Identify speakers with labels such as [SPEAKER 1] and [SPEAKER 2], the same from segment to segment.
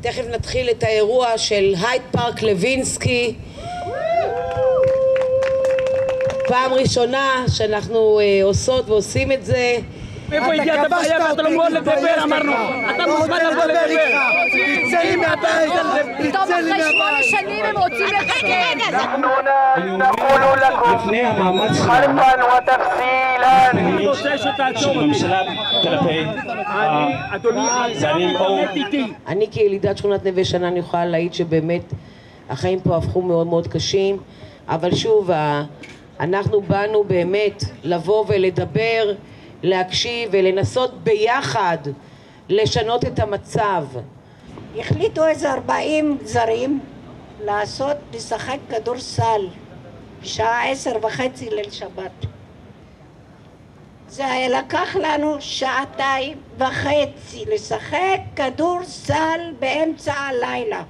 [SPEAKER 1] תכף נתחיל את האירוע של הייד פארק לוינסקי. פעם ראשונה שאנחנו אה, עושות ועושים את זה
[SPEAKER 2] אתה כבשת אותי תתבייש לך, לא רוצה לדבר. איתך,
[SPEAKER 3] תצא לי מהבית,
[SPEAKER 4] תצא
[SPEAKER 5] לי מהבית.
[SPEAKER 6] לפני המאמץ הממשלה כלפי
[SPEAKER 2] אני
[SPEAKER 1] כילידת שכונת נווה שנה אני יכולה להעיד שבאמת החיים פה הפכו מאוד מאוד קשים, אבל שוב, אנחנו באנו באמת לבוא ולדבר. להקשיב ולנסות ביחד לשנות את המצב.
[SPEAKER 7] החליטו איזה 40 זרים לעשות, לשחק כדורסל בשעה עשר וחצי ליל שבת. זה לקח לנו שעתיים וחצי לשחק כדורסל באמצע הלילה.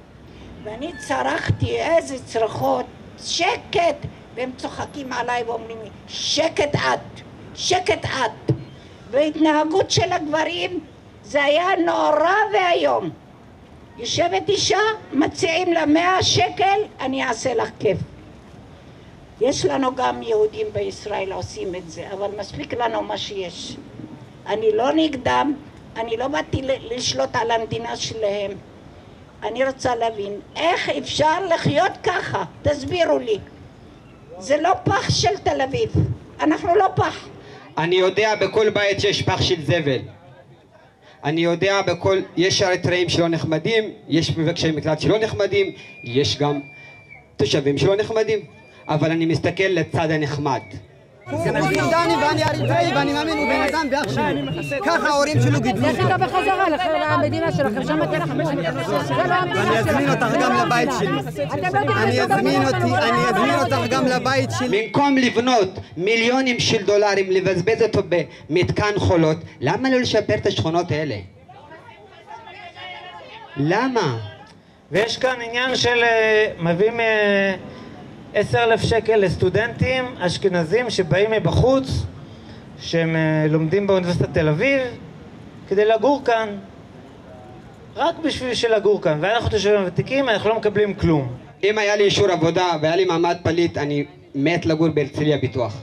[SPEAKER 7] ואני צרחתי איזה צרחות, שקט! והם צוחקים עליי ואומרים לי, שקט את, שקט את. והתנהגות של הגברים זה היה נורא ואיום. יושבת אישה, מציעים לה מאה שקל, אני אעשה לך כיף. יש לנו גם יהודים בישראל עושים את זה, אבל מספיק לנו מה שיש. אני לא נגדם, אני לא באתי לשלוט על המדינה שלהם. אני רוצה להבין, איך אפשר לחיות ככה? תסבירו לי. זה לא פח של תל אביב, אנחנו לא פח.
[SPEAKER 8] אני יודע בכל בית שיש פח של זבל. אני יודע בכל... יש אריתראים שלא נחמדים, יש מבקשי מקלט שלא נחמדים, יש גם תושבים שלא נחמדים. אבל אני מסתכל לצד הנחמד.
[SPEAKER 3] הוא סודני ואני אריתראי ואני מאמין הוא בן אדם ואח שלי. ככה ההורים שלו גידלו
[SPEAKER 4] לך. איתו בחזרה למדינה שלכם, שם. זה לא המדינה
[SPEAKER 3] ואני אזמין. אותך גם לבית שלי.
[SPEAKER 4] אתם
[SPEAKER 3] אני אזמין אותי. אני אזמין אותך גם לבית שלי.
[SPEAKER 8] במקום לבנות מיליונים של דולרים, לבזבז אותו במתקן חולות, למה לא לשפר את השכונות האלה? למה?
[SPEAKER 9] ויש כאן עניין של אה, מביאים אה, עשר אלף שקל לסטודנטים אשכנזים שבאים מבחוץ, שהם אה, לומדים באוניברסיטת תל אביב, כדי לגור כאן. רק בשביל שלגור כאן. ואנחנו תושבים ותיקים, אנחנו לא מקבלים כלום.
[SPEAKER 8] אם היה לי אישור עבודה והיה לי מעמד פליט, אני מת לגור בהרצליה ביטוח.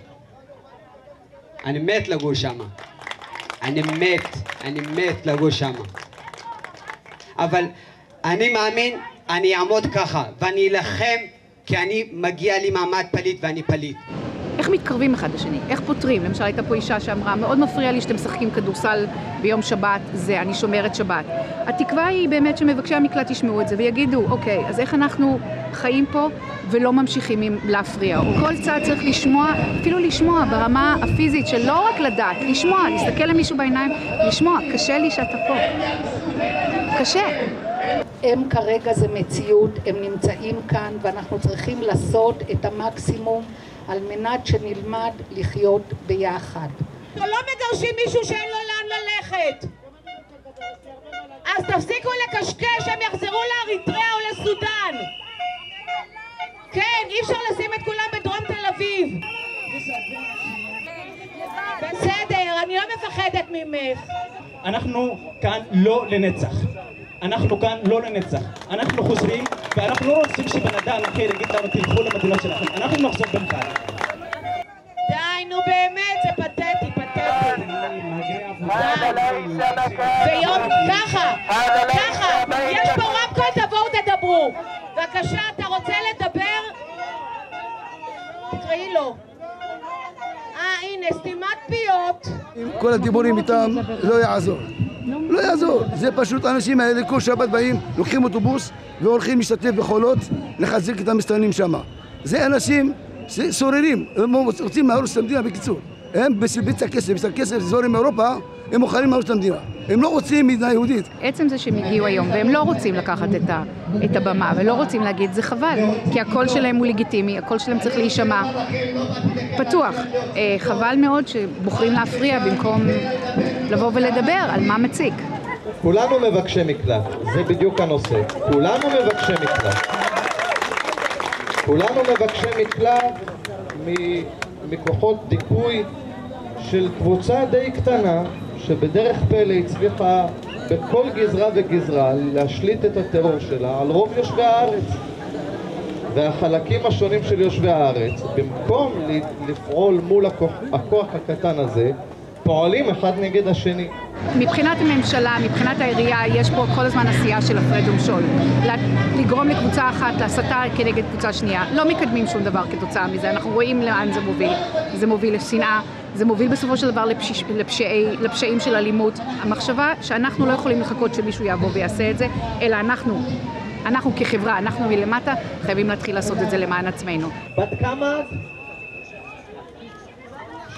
[SPEAKER 8] אני מת לגור שם. אני מת, אני מת לגור שם. אבל אני מאמין, אני אעמוד ככה, ואני אלחם כי אני מגיע לי מעמד פליט ואני פליט.
[SPEAKER 10] איך מתקרבים אחד לשני? איך פותרים? למשל הייתה פה אישה שאמרה, מאוד מפריע לי שאתם משחקים כדורסל ביום שבת, זה, אני שומרת שבת. התקווה היא באמת שמבקשי המקלט ישמעו את זה ויגידו, אוקיי, אז איך אנחנו חיים פה ולא ממשיכים להפריע? או כל צד צריך לשמוע, אפילו לשמוע ברמה הפיזית של לא רק לדעת, לשמוע, להסתכל למישהו בעיניים, לשמוע, קשה לי שאתה פה. קשה.
[SPEAKER 11] הם כרגע זה מציאות, הם נמצאים כאן ואנחנו צריכים לעשות את המקסימום על מנת שנלמד לחיות ביחד.
[SPEAKER 1] אנחנו לא מגרשים מישהו שאין לו לאן ללכת. אז תפסיקו לקשקש, הם יחזרו לאריתריאה או לסודאן. כן, אי אפשר לשים את כולם בדרום תל אביב. בסדר, אני לא מפחדת ממך.
[SPEAKER 6] אנחנו כאן לא לנצח. אנחנו כאן לא לנצח. אנחנו חוזרים, ואנחנו לא רוצים שבן אדם אחר יגיד לנו תלכו למדינות שלכם. אנחנו נחזור במחאה.
[SPEAKER 1] די, נו באמת, זה פתטי, פתטי. ויום, ככה, ככה, יש פה רמקול, תבואו תדברו. בבקשה, אתה רוצה לדבר? תקראי לו. אה, הנה, סתימת פיות.
[SPEAKER 12] אם כל הדיבורים איתם לא יעזור. לא יעזור. זה פשוט האנשים האלה כל שבת באים, לוקחים אוטובוס והולכים להשתתף בחולות לחזק את המסתננים שם. זה אנשים סוררים, הם רוצים להרוס את המדינה בקיצור. הם בצע כסף, בצע כסף זורם מאירופה, הם מוכנים להרוס את המדינה. הם לא רוצים מדינה יהודית.
[SPEAKER 10] עצם זה שהם הגיעו היום, והם לא רוצים לקחת את, ה, את הבמה, ולא רוצים להגיד, זה חבל, כי הקול שלהם הוא לגיטימי, הקול שלהם צריך להישמע פתוח. אה, חבל מאוד שבוחרים להפריע במקום לבוא ולדבר על מה מציק.
[SPEAKER 13] כולנו מבקשי מקלט, זה בדיוק הנושא. כולנו מבקשי מקלט. כולנו מבקשי מקלט מכוחות דיכוי של קבוצה די קטנה שבדרך פלא הצליחה בכל גזרה וגזרה להשליט את הטרור שלה על רוב יושבי הארץ. והחלקים השונים של יושבי הארץ, במקום לפעול מול הכוח, הכוח הקטן הזה, פועלים אחד נגד השני.
[SPEAKER 10] מבחינת הממשלה, מבחינת העירייה, יש פה כל הזמן עשייה של הפרד ומשול. לגרום לקבוצה אחת להסתה כנגד קבוצה שנייה. לא מקדמים שום דבר כתוצאה מזה, אנחנו רואים לאן זה מוביל. זה מוביל לשנאה, זה מוביל בסופו של דבר לפש... לפשעי... לפשעים של אלימות. המחשבה שאנחנו לא יכולים לחכות שמישהו יבוא ויעשה את זה, אלא אנחנו, אנחנו כחברה, אנחנו מלמטה, חייבים להתחיל לעשות את זה למען עצמנו.
[SPEAKER 13] בת כמה את?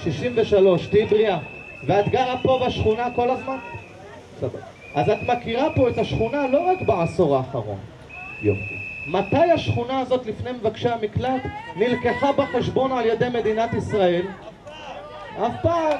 [SPEAKER 13] 63, תהיי בריאה. ואת גרה פה בשכונה כל הזמן? סבבה. אז את מכירה פה את השכונה לא רק בעשור האחרון. יופי. מתי השכונה הזאת לפני מבקשי המקלט נלקחה בחשבון על ידי מדינת ישראל? אף פעם.